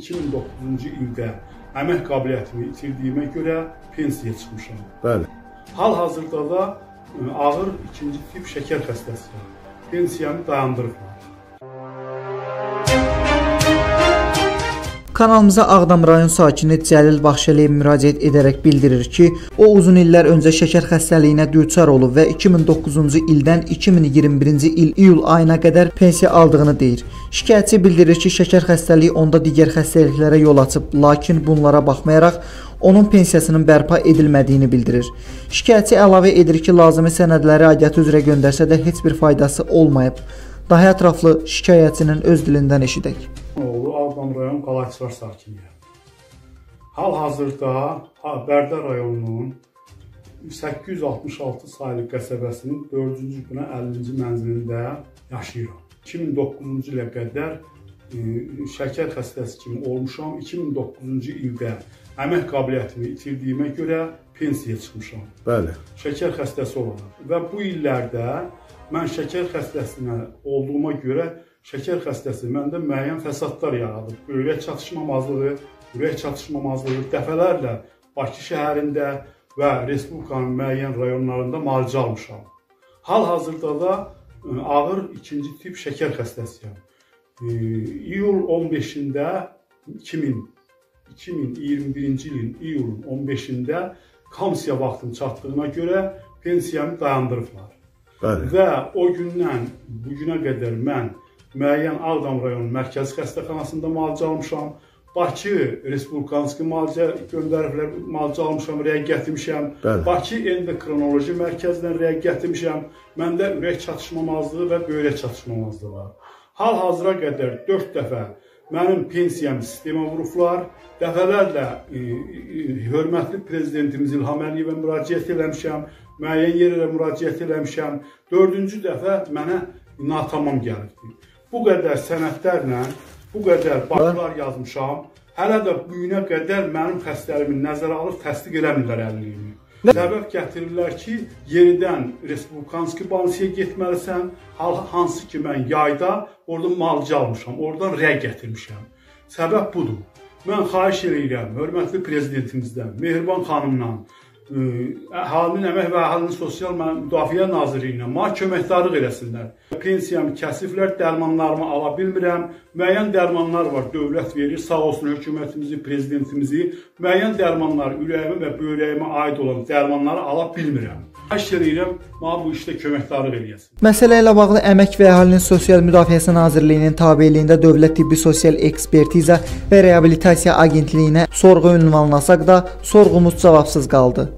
2009-cu ildə əmək qabiliyyətimi itirdiyimə görə pensiyaya çıxmışam. Bəli. Hal-hazırda da ə, ağır ikinci tip şəkər xəstəsiyəm. Pensiyamı dayandırıblar. Kanalımıza Ağdam rayon sakini Cəlil Baxşəliyev müraciət edərək bildirir ki, o uzun illər öncə şəkər xəstəliyinə düçar olub və 2009-cu ildən 2021-ci il iyul ayına qədər pensiya aldığını deyir. Şikayətçi bildirir ki, şəkər xəstəliyi onda digər xəstəliklərə yol açıb, lakin bunlara baxmayaraq onun pensiyasının bərpa edilmədiyini bildirir. Şikayətçi əlavə edir ki, lazımi sənədləri aidiyyatı üzrə göndərsə də heç bir faydası olmayıb. Daha ətraflı şikayətçinin öz dilindən eşidək. Oğlu Ağdam rayon Qalayçılar sakiniyəm. Hal-hazırda ha, Bərdə rayonunun 866 saylı qəsəbəsinin 4-cü bina 50-ci mənzilində yaşayıram. 2009-cu ilə qədər e, şəkər xəstəsi kimi olmuşam. 2009-cu ildə əmək qabiliyyətimi itirdiyimə görə pensiyaya çıxmışam. Bəli. şəkər xəstəsi olaraq və bu illərdə mən şəkər xəstəsinə olduğuma görə şəkər xəstəsi məndə müəyyən fəsadlar yaradıb. Ürək çatışmamazlığı, ürək çatışmamazlığı dəfələrlə Bakı şəhərində və respublikanın müəyyən rayonlarında müalicə almışam. Hal-hazırda da ə, ağır ikinci tip şəkər xəstəsiyəm. E, İyul 15-də 2000 2021-ci ilin iyulun 15-də komisiya vaxtım çatdığına görə pensiyamı dayandırıblar. Bəli. Və o gündən bu günə qədər mən müəyyən Ağdam rayonu mərkəzi xəstəxanasında müalicə almışam. Bakı Respublikanski müalicə göndəriblər, müalicə almışam, rəy gətirmişəm. Bəli. Bakı endokrinoloji mərkəzindən rəy gətirmişəm. Məndə ürək çatışmamazlığı və böyrək çatışmamazlığı var. Hal-hazıra qədər 4 dəfə mənim pensiyamı sistemə vurublar. Dəfələrlə e, e, hörmətli prezidentimiz İlham Əliyevə müraciət eləmişəm, müəyyən yerlərə müraciət eləmişəm. 4-cü dəfə mənə natamam gəlibdi. Bu qədər sənədlərlə, bu qədər baxlar yazmışam. Hələ də bu günə qədər mənim xəstəliyimi nəzərə alıb təsdiq eləmirlər əliliyimi. Səbəb gətirirlər ki, yenidən Respublikanski bankaya getməlisən, hansı ki mən yayda orada müalicə almışam, oradan rəy gətirmişəm. Səbəb budur. Mən xahiş edirəm hörmətli prezidentimizdən, Mehriban xanımdan, Əhalinin Əmək və Əhalinin Sosial Müdafiə Nazirliyinə mənə köməkdarlıq eləsinlər. Pensiyamı kəsiblər, dərmanlarımı ala bilmirəm. Müəyyən dərmanlar var, dövlət verir, sağ olsun hökumətimizi, prezidentimizi. Müəyyən dərmanlar ürəyimə və böyrəyimə aid olan dərmanları ala bilmirəm. Xahiş edirəm, mənə bu işdə köməkdarlıq eləyəsin. Məsələ ilə bağlı Əmək və Əhalinin Sosial Müdafiəsi Nazirliyinin tabeliyində Dövlət Tibbi Sosial Ekspertiza və Reabilitasiya Agentliyinə sorğu ünvanlasaq da sorğumuz cavabsız qaldı.